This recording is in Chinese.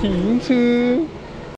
停车。